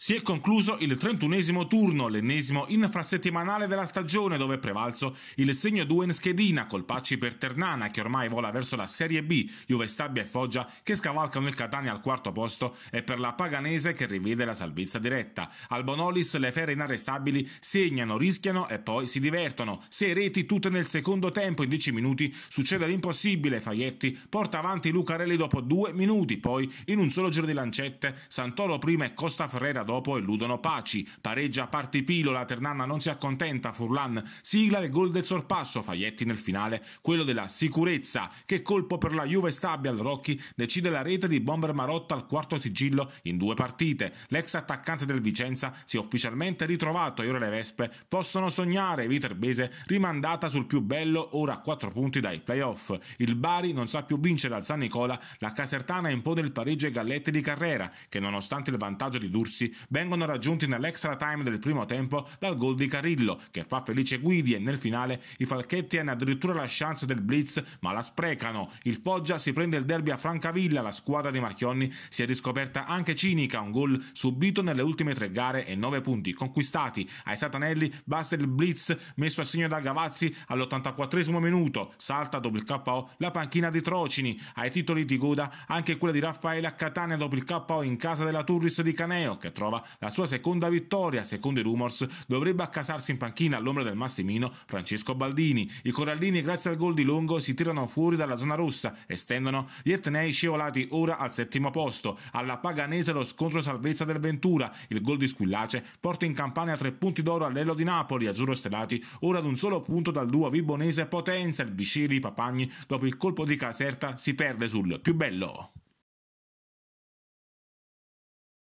Si è concluso il 31 turno, l'ennesimo infrasettimanale della stagione dove è prevalso il segno 2 in schedina, colpacci per Ternana che ormai vola verso la Serie B, Juve Stabia e Foggia che scavalcano il Catania al quarto posto e per la Paganese che rivede la salvezza diretta. Al Bonolis le fere inarrestabili segnano, rischiano e poi si divertono. Sei reti tutte nel secondo tempo, in 10 minuti succede l'impossibile, Faietti porta avanti Lucarelli dopo due minuti, poi in un solo giro di lancette Santoro prima e Costa Ferrera dopo eludono Paci, pareggia Partipilo, la Ternana non si accontenta, Furlan. Sigla il gol del sorpasso, Faietti nel finale, quello della sicurezza, che colpo per la Juve Stabia. Al Rocchi decide la rete di Bomber Marotta al quarto sigillo in due partite. L'ex attaccante del Vicenza si è ufficialmente ritrovato e ora le Vespe possono sognare, Viterbese rimandata sul più bello, ora a quattro punti dai playoff. Il Bari non sa più vincere al San Nicola, la Casertana impone il pareggio ai Galletti di Carrera, che nonostante il vantaggio di Dursi vengono raggiunti nell'extra time del primo tempo dal gol di Carillo, che fa felice Guidi e nel finale i Falchetti hanno addirittura la chance del blitz, ma la sprecano. Il Foggia si prende il derby a Francavilla, la squadra di Marchionni si è riscoperta anche cinica, un gol subito nelle ultime tre gare e nove punti conquistati. Ai Satanelli basta il blitz messo a segno da Gavazzi all'84 minuto, salta dopo il KO la panchina di Trocini. Ai titoli di coda anche quella di Raffaele a Catania dopo il KO in casa della Turris di Caneo, che trova la sua seconda vittoria. Secondo i rumors, dovrebbe accasarsi in panchina all'ombra del Massimino Francesco Baldini. I corallini, grazie al gol di Longo, si tirano fuori dalla zona rossa e stendono gli etnei scivolati ora al settimo posto. Alla Paganese lo scontro salvezza del Ventura. Il gol di Squillace porta in campania tre punti d'oro all'Elo di Napoli. Azzurro Stellati ora ad un solo punto dal duo Vibonese Potenza. Il Bisciri Papagni, dopo il colpo di Caserta, si perde sul più bello.